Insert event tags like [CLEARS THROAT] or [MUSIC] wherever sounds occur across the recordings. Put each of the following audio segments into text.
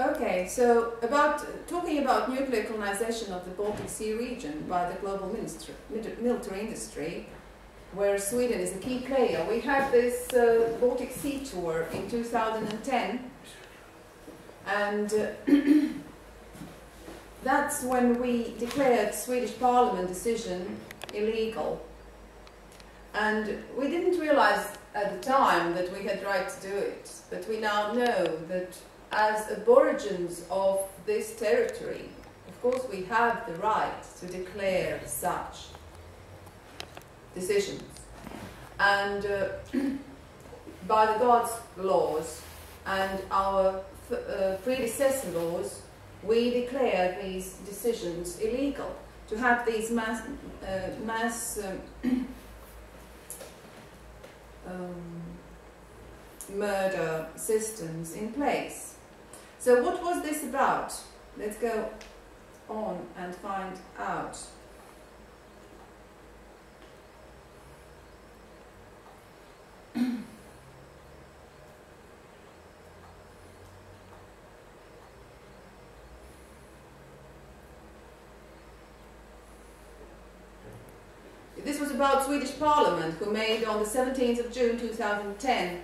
Okay, so about talking about nuclear colonization of the Baltic Sea region by the global ministry, military industry, where Sweden is a key player. We had this uh, Baltic Sea tour in 2010, and uh, [CLEARS THROAT] that's when we declared Swedish Parliament decision illegal. And we didn't realize at the time that we had right to do it, but we now know that as aborigines of this territory, of course we have the right to declare such decisions. And uh, [CLEARS THROAT] by the God's laws and our uh, predecessor laws, we declare these decisions illegal. To have these mass, uh, mass um, [CLEARS THROAT] um, murder systems in place. So what was this about? Let's go on and find out. This was about Swedish Parliament, who made on the 17th of June 2010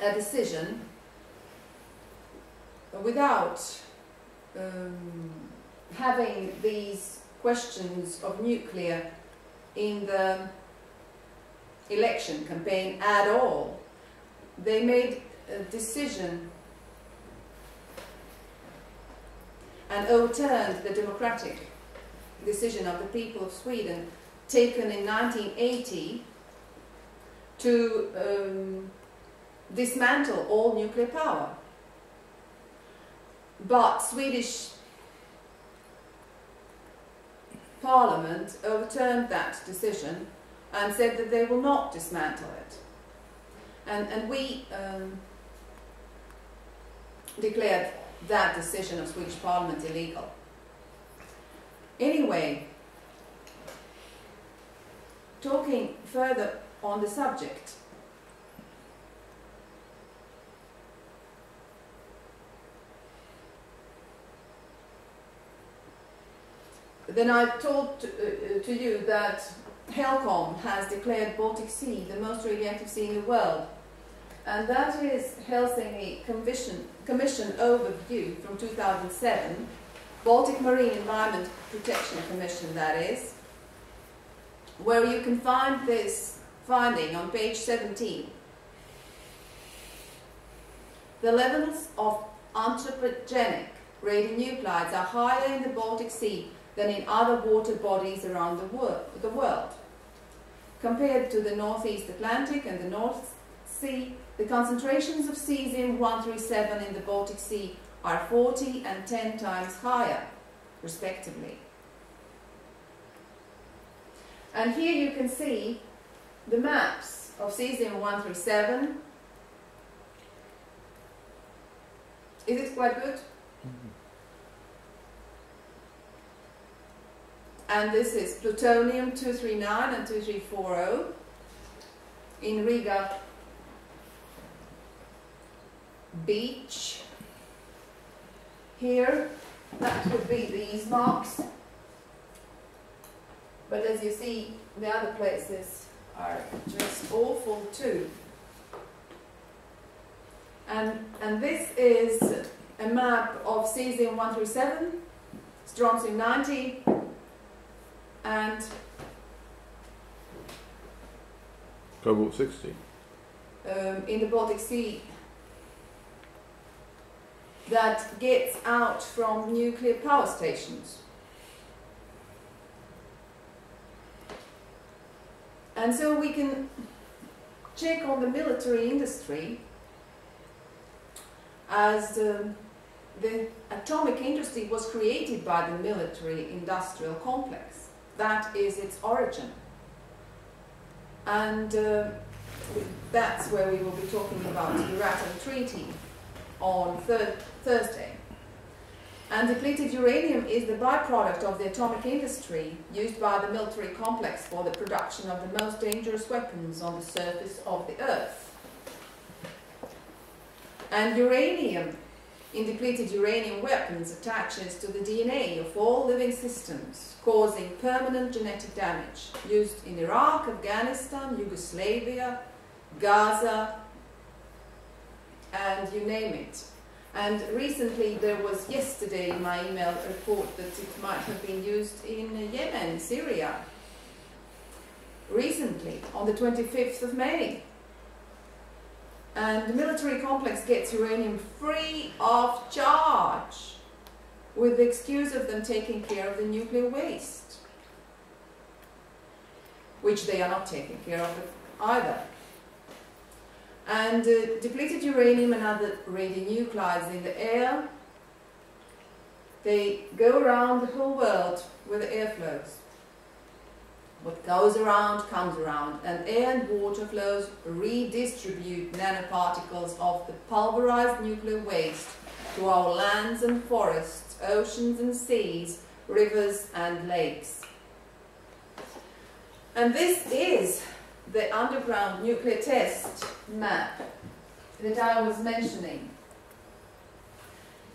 a decision without um, having these questions of nuclear in the election campaign at all. They made a decision and overturned the democratic decision of the people of Sweden taken in 1980 to um, dismantle all nuclear power. But Swedish Parliament overturned that decision and said that they will not dismantle it. And, and we um, declared that decision of Swedish Parliament illegal. Anyway, talking further on the subject, then I told to, uh, to, you that HELCOM has declared Baltic Sea the most radioactive sea in the world. And that is Helsinki Commission, Commission Overview from 2007, Baltic Marine Environment Protection Commission that is, where you can find this finding on page 17. The levels of anthropogenic radionuclides are higher in the Baltic Sea than in other water bodies around the, wor the world. Compared to the Northeast Atlantic and the North Sea, the concentrations of cesium-137 in the Baltic Sea are 40 and 10 times higher, respectively. And here you can see the maps of cesium-137. Is it quite good? Mm -hmm. And this is plutonium 239 and 2340 in Riga beach. Here that would be these marks. But as you see the other places are just awful too. And and this is a map of cesium 137 strontium 90 and Cobalt 60? Um, in the Baltic Sea that gets out from nuclear power stations. And so we can check on the military industry as um, the atomic industry was created by the military industrial complex that is its origin. And uh, that's where we will be talking about the Euratom Treaty on thir Thursday. And depleted uranium is the byproduct of the atomic industry used by the military complex for the production of the most dangerous weapons on the surface of the Earth. And uranium in depleted uranium weapons attaches to the DNA of all living systems, causing permanent genetic damage, used in Iraq, Afghanistan, Yugoslavia, Gaza, and you name it. And recently there was yesterday in my email report that it might have been used in Yemen, Syria. Recently, on the 25th of May. And the military complex gets uranium free of charge with the excuse of them taking care of the nuclear waste, which they are not taking care of either. And uh, depleted uranium and other radionuclides in the air, they go around the whole world with the airflows. What goes around comes around, and air and water flows redistribute nanoparticles of the pulverized nuclear waste to our lands and forests, oceans and seas, rivers and lakes. And this is the underground nuclear test map that I was mentioning.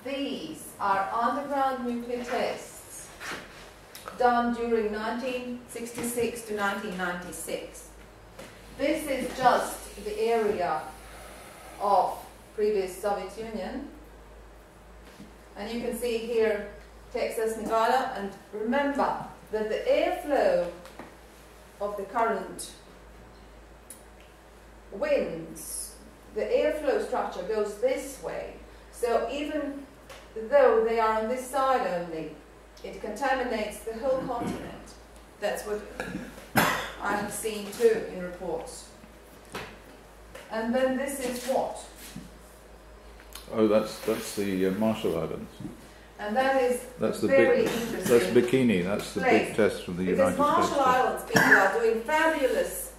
These are underground nuclear tests done during 1966 to 1996. This is just the area of previous Soviet Union. And you can see here Texas, Nevada, and remember that the airflow of the current winds, the airflow structure goes this way. So even though they are on this side only, it contaminates the whole continent. That's what I have seen too in reports. And then this is what? Oh, that's that's the uh, Marshall Islands. And that is That's the very big. interesting. That's Bikini. That's the big test from the because United Marshall States. Islands people are doing fabulous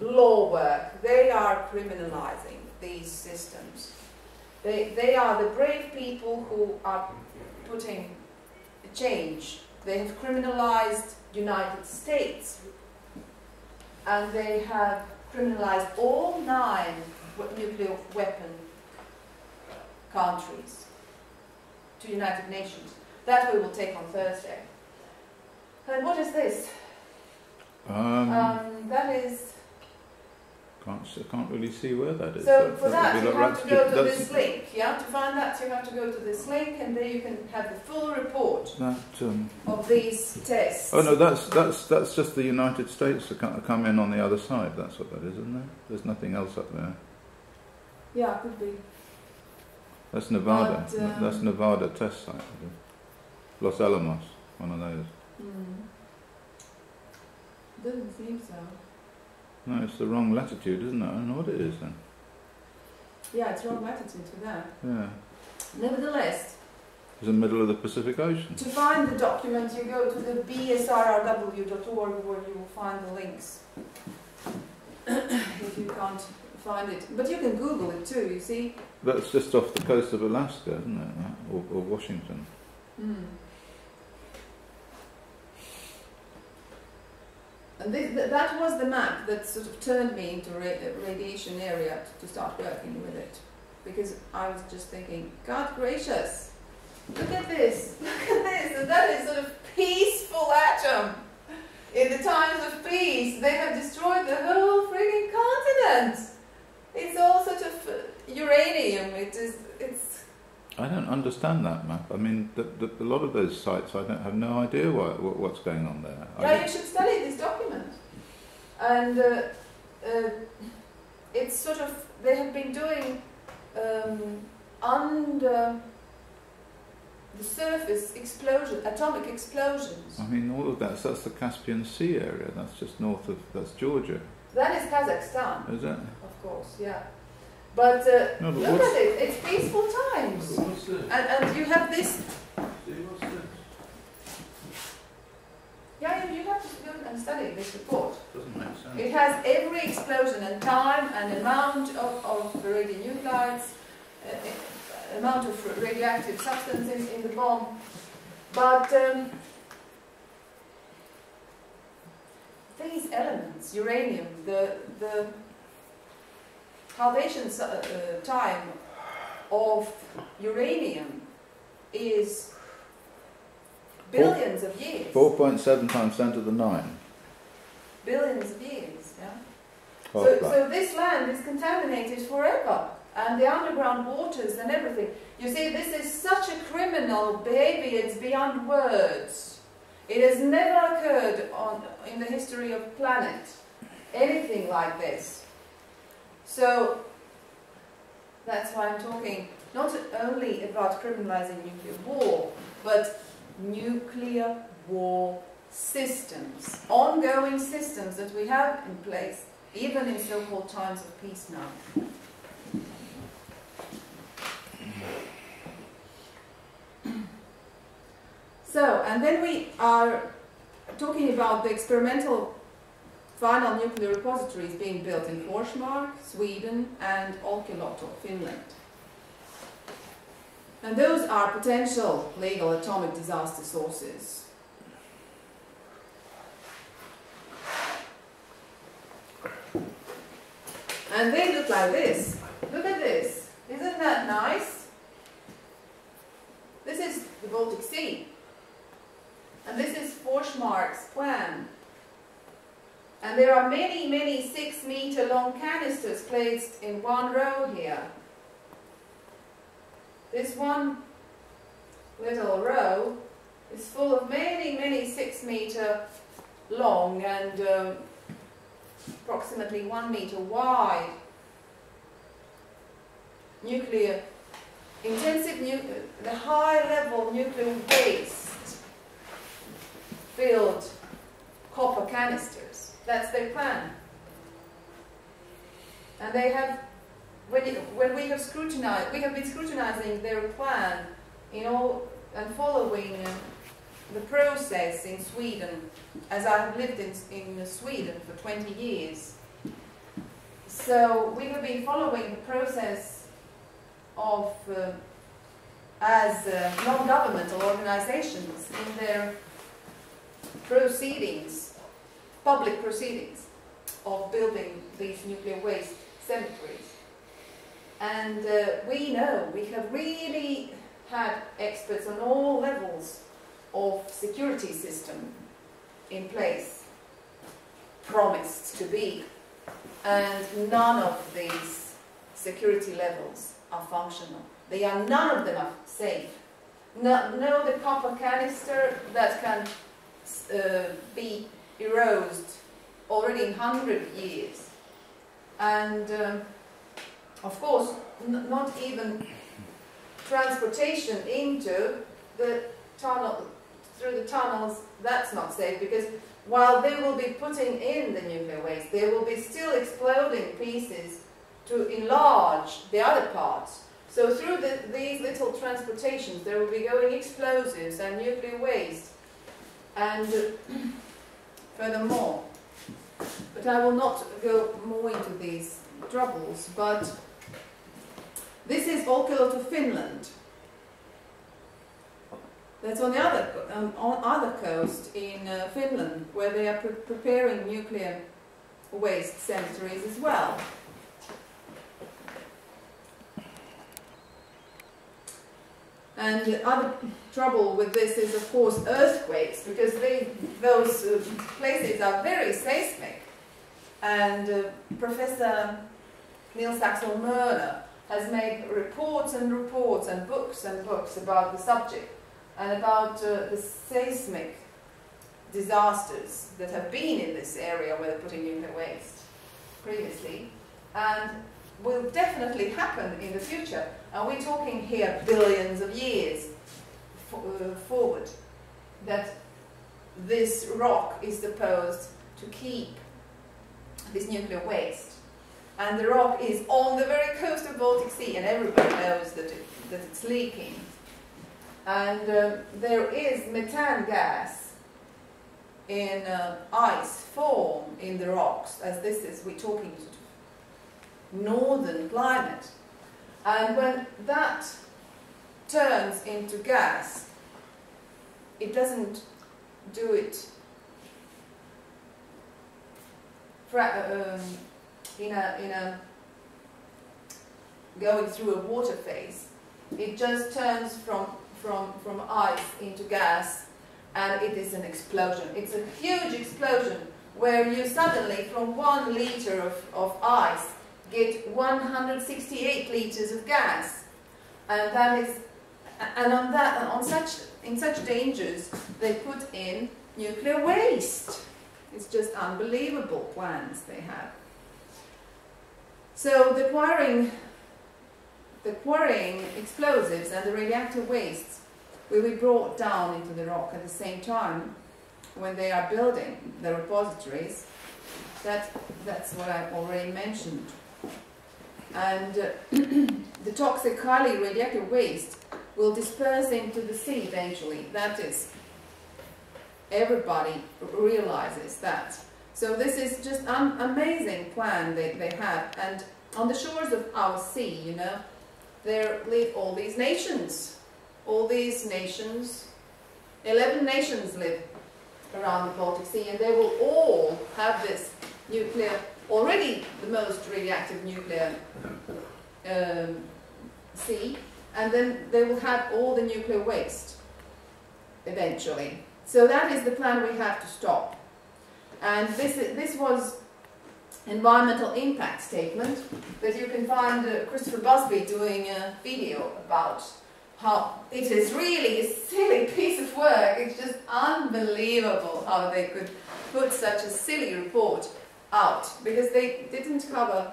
law work. They are criminalizing these systems. They, they are the brave people who are putting change. They have criminalized United States and they have criminalized all nine nuclear weapon countries to United Nations. That we will take on Thursday. And what is this? Um, Um, that is can't s- can't really see where that is. So That- for that that, you have to go to that's- this link. Yeah, to find that, you have to go to this link, and there you can have the full report That, um, of these tests. oh no, that's that's that's just the United States to come, come in on the other side. That's what that is, isn't there? There's nothing else up there. Yeah, could be. That's Nevada. But, um, that's Nevada test site. Los Alamos, one of those. Hmm. Doesn't seem so. No, it's the wrong latitude, isn't it? I don't know what it is then. Yeah, it's wrong latitude for that. Yeah, Nevertheless, it's in the middle of the Pacific Ocean. to find the document, you go to the bsrrw.org where you will find the links. if you can't find it, but you can Google it too. You see. That's just off the coast of Alaska, isn't it? Or, or Washington. Mm. And this, th- that was the map that sort of turned me into ra- uh, radiation area to, to start working with it. Because I was just thinking, God gracious, look at this, [LAUGHS] look at this, and that is sort of peaceful atom. In the times of peace, they have destroyed the whole frigging continent. It's all sort of uh, uranium. It is, it's I don't understand that map. I mean, the, the, a lot of those sites, I don't have no idea what, what, what's going on there. Yeah, you should study this document. And uh, uh, it's sort of, they have been doing um, under the surface explosion, atomic explosions. I mean, all of that, that's the Caspian Sea area. That's just north of, that's Georgia, That is Kazakhstan, is it? of course, yeah. But uh, No, but look at it, it's peaceful times. And, and you have this, See, this? Yeah, you, you have to go and study this report. Doesn't make sense. It has every explosion and time and amount of, of radionuclides, uh, amount of radioactive substance in, the bomb. But um, these elements, uranium, the, the halvation uh, time of uranium is billions of years. 4.7 times 10 to the 9. Billions of years, yeah. So, so this land is contaminated forever, and the underground waters and everything. You see, this is such a criminal behavior, it's beyond words. It has never occurred on, in the history of planet, anything like this. So, that's why I'm talking not only about criminalizing nuclear war, but nuclear war systems, ongoing systems that we have in place, even in so-called times of peace now. [CLEARS THROAT] So, and then we are talking about the experimental final nuclear repositories being built in Forsmark, Sweden, and Olkiluoto, Finland. And those are potential legal atomic disaster sources. And they look like this. Look at this. Isn't that nice? This is the Baltic Sea. And this is Forsmark's plan. And there are many, many six meter long canisters placed in one row here. This one little row is full of many, many six meter long and uh, approximately one meter wide nuclear, intensive, nu- the high level nuclear waste filled copper canisters. That's their plan. And they have when, you, when we have scrutinized, we have been scrutinizing their plan in all and following uh, the process in Sweden, as I have lived in, in Sweden for 20 years. So we have been following the process of uh, as uh, non-governmental organizations in their proceedings, public proceedings of building these nuclear waste cemeteries. And uh, we know, we have really had experts on all levels of security system in place, promised to be. And none of these security levels are functional. They are, none of them are safe. No, no the copper canister that can uh, be eroded already in 100 years. And um, of course, not even transportation into the tunnel, through the tunnels, that's not safe because while they will be putting in the nuclear waste, they will be still exploding pieces to enlarge the other parts. So through the, these little transportations, there will be going explosives and nuclear waste. And [CLEARS THROAT] furthermore, but I will not go more into these troubles, but this is Olkiluoto, to Finland. That's on the other um, on other coast in uh, Finland, where they are pre- preparing nuclear waste cemeteries as well. And the other trouble with this is, of course, earthquakes, because they, those uh, places are very seismic. And uh, Professor Nils Axel Mörner has made reports and reports and books and books about the subject and about uh, the seismic disasters that have been in this area where they're putting nuclear waste previously and will definitely happen in the future. And we're talking here billions of years uh, forward that this rock is supposed to keep this nuclear waste. And the rock is on the very coast of Baltic Sea, and everybody knows that, it, that it's leaking. And uh, there is methane gas in uh, ice form in the rocks, as this is, we're talking of northern climate. And when that turns into gas, it doesn't do it um, in a in a going through a water phase. It just turns from, from, from ice into gas and it is an explosion. It's a huge explosion where you suddenly, from one liter of, of ice, get 168 liters of gas. And that is, and on that, on such, in such dangers, they put in nuclear waste. It's just unbelievable plans they have. So the quarrying, the quarrying explosives and the radioactive wastes will be brought down into the rock at the same time when they are building the repositories. That, that's what I already mentioned. And uh, [CLEARS THROAT] the toxic, highly radioactive waste will disperse into the sea eventually. That is, everybody realizes that. So this is just an amazing plan they, they have. And on the shores of our sea, you know, there live all these nations. All these nations, 11 nations live around the Baltic Sea, and they will all have this nuclear, already the most radioactive nuclear um, sea, and then they will have all the nuclear waste eventually. So that is the plan we have to stop. And this, this was environmental impact statement that you can find uh, Christopher Busby doing a video about how it is really a silly piece of work. It's just unbelievable how they could put such a silly report out because they didn't cover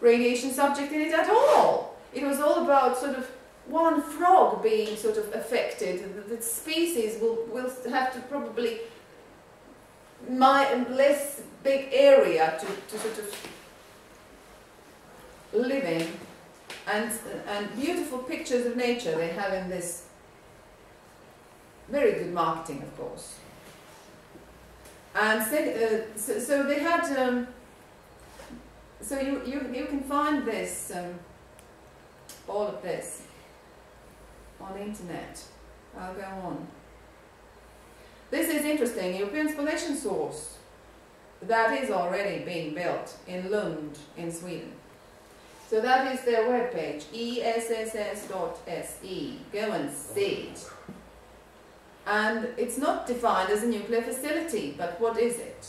radiation subject in it at all. It was all about sort of one frog being sort of affected. The, the species will, will have to probably my less big area to, to sort of live in. And, and beautiful pictures of nature they have in this. Very good marketing of course. And so, uh, so, so, they had um, so you, you, you can find this um, all of this on the internet. I'll go on this is interesting European spallation source that is already being built in Lund in Sweden so that is their webpage, essass.se. Go and see it. And it's not defined as a nuclear facility, but what is it?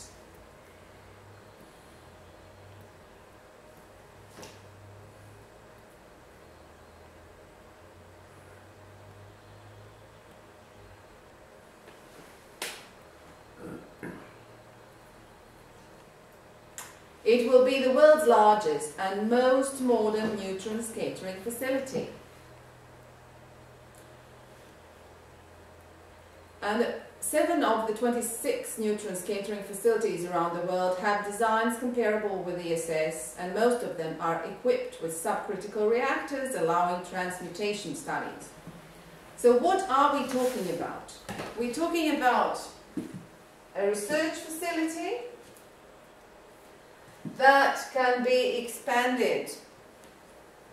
It will be the world's largest and most modern neutron scattering facility. And seven of the 26 neutron scattering facilities around the world have designs comparable with ESS, and most of them are equipped with subcritical reactors allowing transmutation studies. So what are we talking about? We're talking about a research facility that can be expanded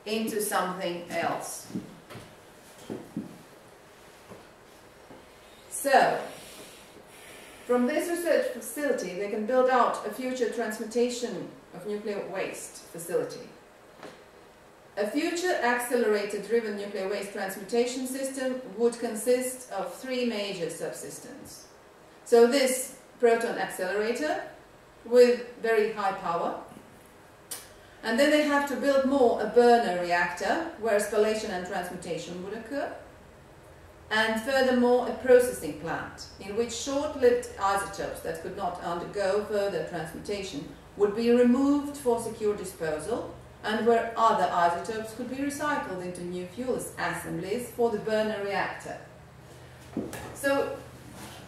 into something else. So, from this research facility, they can build out a future transmutation of nuclear waste facility. A future accelerator-driven nuclear waste transmutation system would consist of three major subsystems. So this proton accelerator with very high power. And then they have to build more a burner reactor where spallation and transmutation would occur. And furthermore, a processing plant in which short-lived isotopes that could not undergo further transmutation would be removed for secure disposal and where other isotopes could be recycled into new fuel assemblies for the burner reactor. So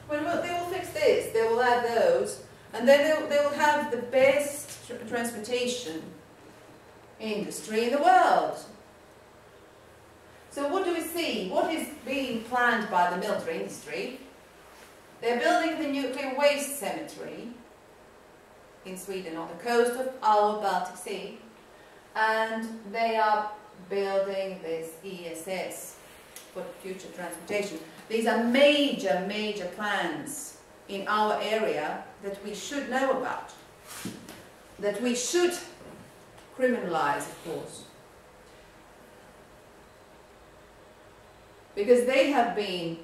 when they will fix this, they will add those and then they, they will have the best tr transportation industry in the world. So what do we see? What is being planned by the military industry? They're building the nuclear waste cemetery in Sweden on the coast of our Baltic Sea. And they are building this ESS for future transportation. These are major, major plans in our area that we should know about, that we should criminalize, of course. Because they have been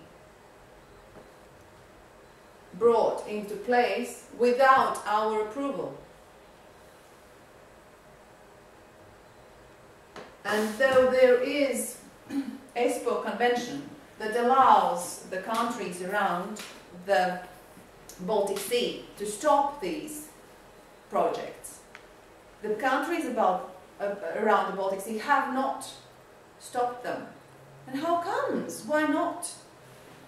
brought into place without our approval. And though there is [CLEARS THROAT] a Espoo Convention that allows the countries around the Baltic Sea to stop these projects, the countries about, uh, around the Baltic Sea have not stopped them. And how comes? Why not?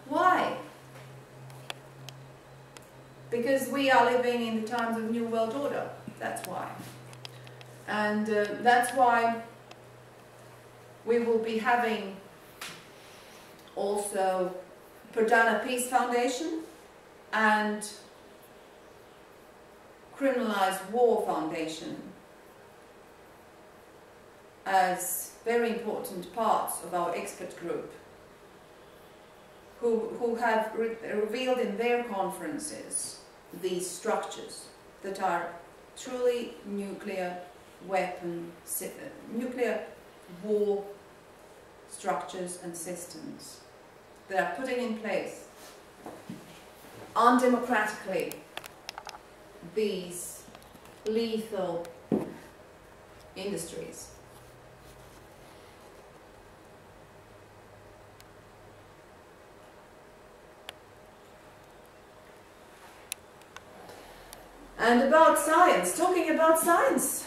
Why? Because we are living in the times of New World Order. That's why. And uh, that's why we will be having also Perdana Peace Foundation and Criminalized War Foundation as very important parts of our expert group who, who have re revealed in their conferences these structures that are truly nuclear weapon, nuclear war structures and systems that are putting in place undemocratically these lethal industries. And about science, talking about science,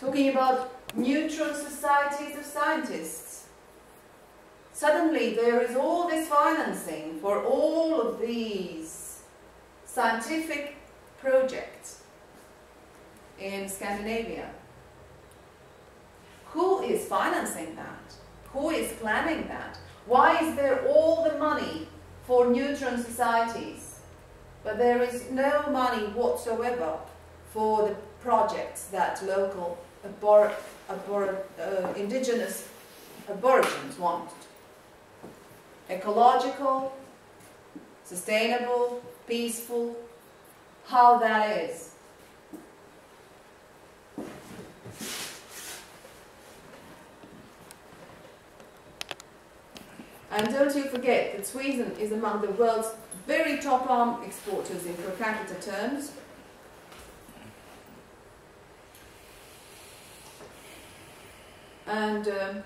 talking about neutral societies of scientists. Suddenly there is all this financing for all of these scientific projects in Scandinavia. Who is financing that? Who is planning that? Why is there all the money for neutron societies, but there is no money whatsoever for the projects that local abor abor uh, indigenous aborigines want? Ecological, sustainable, peaceful, how that is. And don't you forget that Sweden is among the world's very top arm exporters in per capita terms. And um,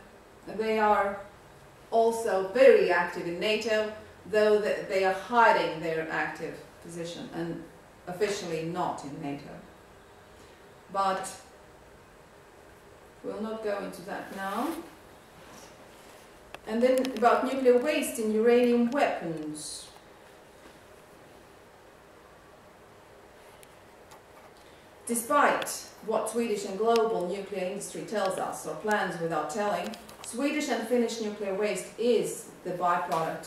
they are also very active in NATO, though they are hiding their active position and officially not in NATO. But we'll not go into that now. And then about nuclear waste and uranium weapons. Despite what Swedish and global nuclear industry tells us or plans without telling, Swedish and Finnish nuclear waste is the byproduct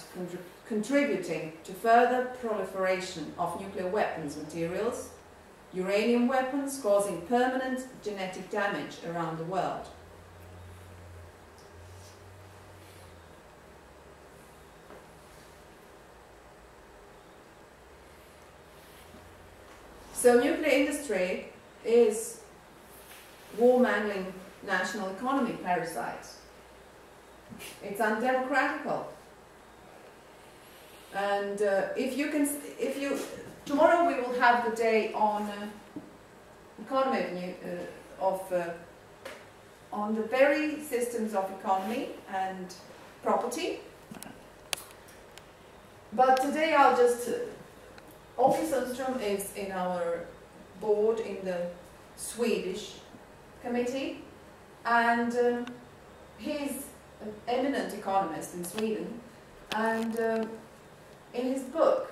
contributing to further proliferation of nuclear weapons materials, uranium weapons causing permanent genetic damage around the world. So nuclear industry is war-mangling national economy parasites. It's undemocratical. And uh, if you can, if you, tomorrow we will have the day on uh, economy uh, of, uh, on the very systems of economy and property. But today I'll just Åke Sundström is in our board in the Swedish committee and um, he's an eminent economist in Sweden and um, in his book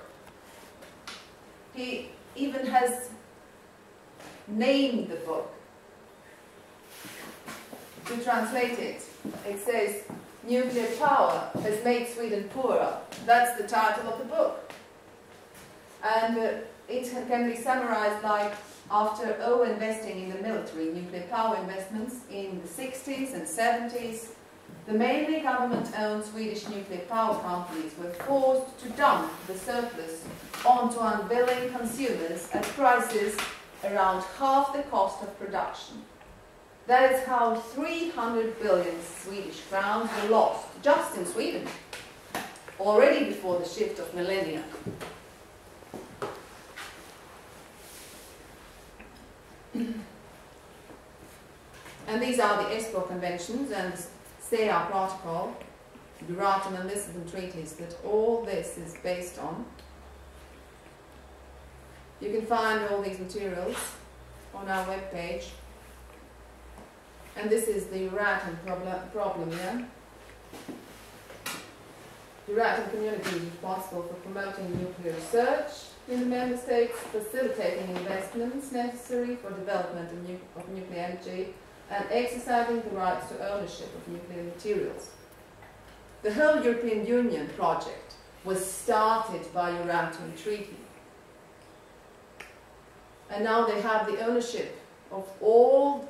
he even has named the book to translate it. It says, Nuclear power has made Sweden poorer. That's the title of the book. And uh, it can be summarized like after over-investing in the military nuclear power investments in the 60s and 70s, the mainly government-owned Swedish nuclear power companies were forced to dump the surplus onto unwilling consumers at prices around half the cost of production. That is how 300 billion Swedish crowns were lost just in Sweden, already before the shift of millennia. and these are the Espoo Conventions and the our Protocol, the Euratom and Lisbon treaties that all this is based on. You can find all these materials on our webpage. And this is the Euratom problem, problem yeah? The Euratom community is responsible for promoting nuclear research in the member states, facilitating investments necessary for development of, nu of nuclear energy, and exercising the rights to ownership of nuclear materials. The whole European Union project was started by Euratom Treaty. And now they have the ownership of all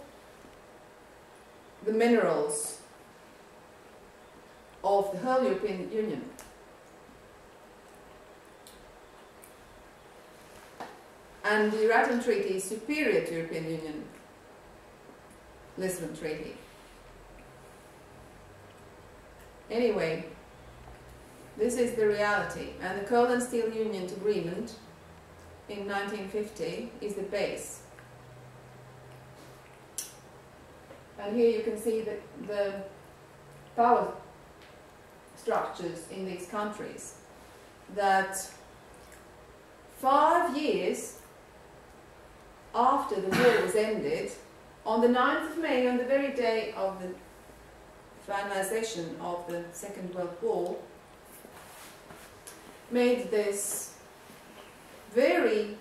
the minerals of the whole European Union. And the Euratom Treaty is superior to European Union Lisbon Treaty. Anyway, this is the reality, and the Coal and Steel Union Agreement in 1950 is the base. And here you can see the, the power structures in these countries that five years after the war was ended, on the 9th of May, on the very day of the finalization of the Second World War, made this very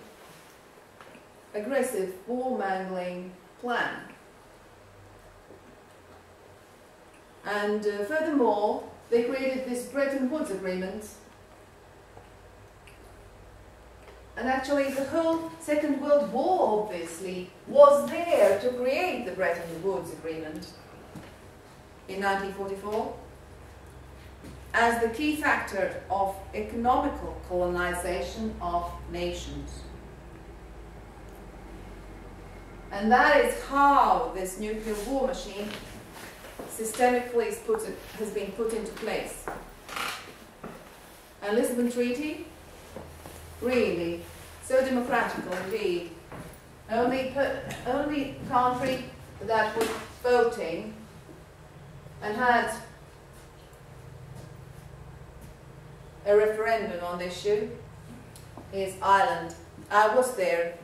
aggressive war-mangling plan. And uh, furthermore, they created this Bretton Woods Agreement. And actually the whole Second World War, obviously, was there to create the Bretton Woods Agreement in 1944 as the key factor of economical colonization of nations. And that is how this nuclear war machine systemically has been put into place. And Lisbon Treaty, really, so democratical indeed. Only, only country that was voting and had a referendum on the issue is Ireland. I was there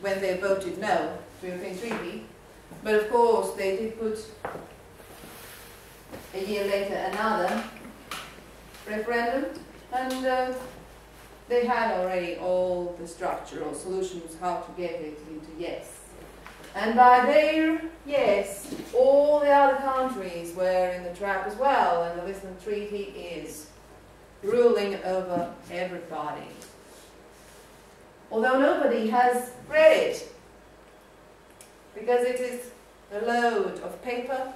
when they voted no to European Treaty, but of course they did put a year later another referendum, and uh, they had already all the structural solutions how to get it into yes. And by their yes, all the other countries were in the trap as well, and the Lisbon Treaty is ruling over everybody. Although nobody has read it, because it is a load of paper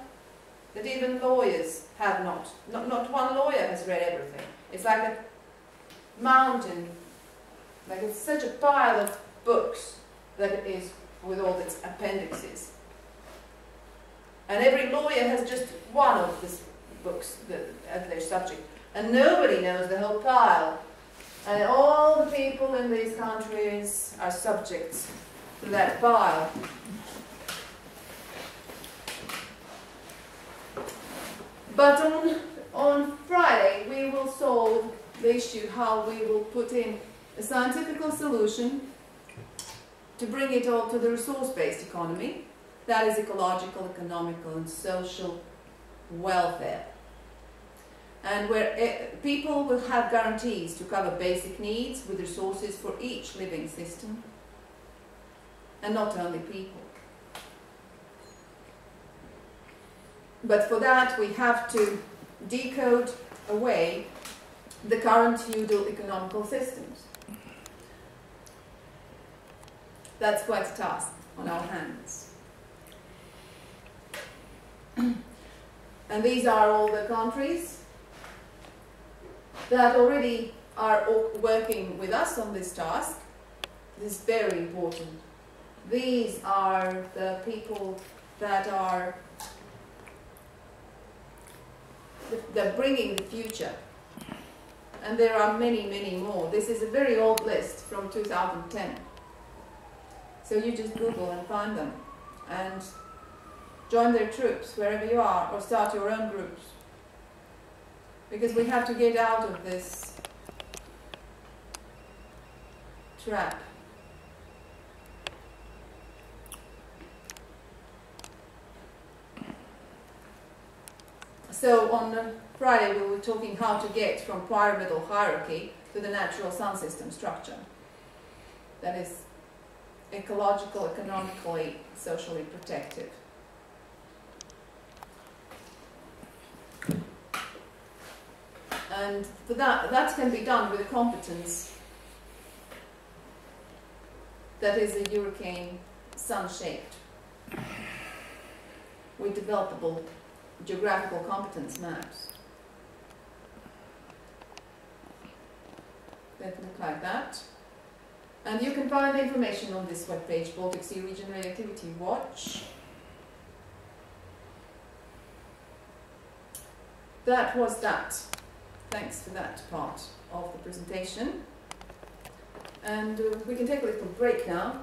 that even lawyers have not. Not, not one lawyer has read everything. It's like a mountain, like it's such a pile of books that it is with all its appendixes. And every lawyer has just one of these books as their subject. And nobody knows the whole pile. And all the people in these countries are subjects to that pile. But on, on Friday, we will solve the issue how we will put in a scientific solution to bring it all to the resource-based economy. That is ecological, economical, and social welfare and where eh, people will have guarantees to cover basic needs with resources for each living system, and not only people. But for that, we have to decode away the current feudal economical systems. That's quite a task on our hands. and these are all the countries that already are working with us on this task. This is very important. These are the people that are they're bringing the future. And there are many, many more. This is a very old list from 2010. So you just Google and find them and join their troops wherever you are or start your own groups. Because we have to get out of this trap. So on Friday we were talking how to get from pyramidal hierarchy to the natural sun system structure. That is ecological, economically, socially protective. And for that, that can be done with a competence that is a hurricane sun-shaped with developable geographical competence maps. That look like that. And you can find the information on this webpage, Baltic Sea Region Radioactivity Watch. That was that. Thanks for that part of the presentation. And uh, we can take a little break now.